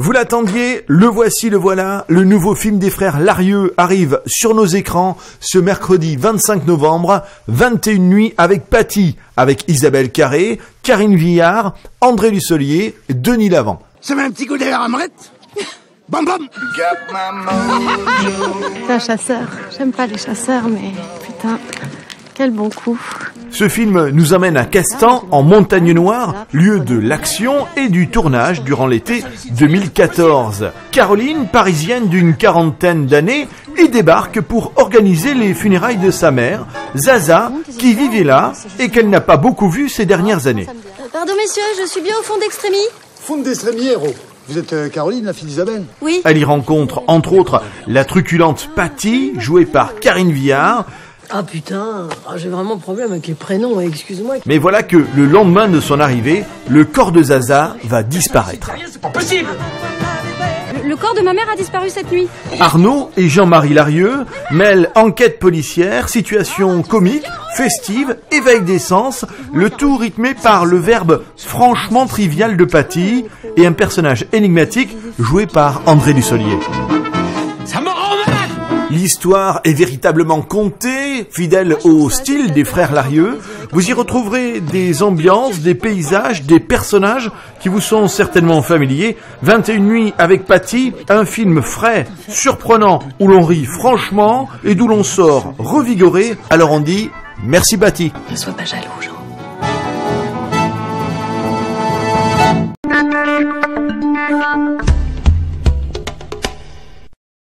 Vous l'attendiez, le voici, le voilà. Le nouveau film des frères Larieux arrive sur nos écrans ce mercredi 25 novembre, 21 nuits avec Patty, avec Isabelle Carré, Karine Villard, André Lusselier, Denis Lavant. Ça met un petit coup d'air à Morette Bam bam C'est un chasseur. J'aime pas les chasseurs, mais putain, quel bon coup. Ce film nous amène à Castan, en Montagne Noire, lieu de l'action et du tournage durant l'été 2014. Caroline, parisienne d'une quarantaine d'années, y débarque pour organiser les funérailles de sa mère, Zaza, qui vivait là et qu'elle n'a pas beaucoup vue ces dernières années. Pardon messieurs, je suis bien au fond d'Extrémy Fond d'Estremier, héros. Vous êtes euh, Caroline, la fille d'Isabelle Oui. Elle y rencontre entre autres la truculente Patty, jouée par Karine Viard. Ah putain, ah, j'ai vraiment un problème avec les prénoms, excuse-moi. Mais voilà que le lendemain de son arrivée, le corps de Zaza va disparaître. Le, le corps de ma mère a disparu cette nuit. Arnaud et Jean-Marie Larieux mêlent enquête policière, situation comique, festive, éveil d'essence, le tout rythmé par le verbe franchement trivial de Patty et un personnage énigmatique joué par André Dussolier. L'histoire est véritablement contée, fidèle au style des frères Larieux. Vous y retrouverez des ambiances, des paysages, des personnages qui vous sont certainement familiers. 21 nuits avec Patty, un film frais, surprenant, où l'on rit franchement et d'où l'on sort revigoré. Alors on dit merci Patty. Ne sois pas jaloux, Jean.